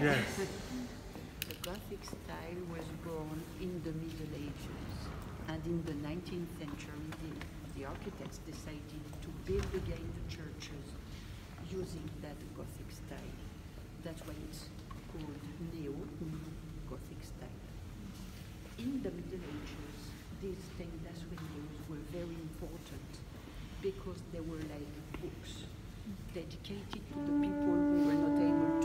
Yes. the Gothic style was born in the Middle Ages, and in the 19th century, the, the architects decided to build again the churches using that Gothic style. That's why it's called Neo-Gothic style. In the Middle Ages, these stainless windows were very important because they were like books dedicated to the people who were not able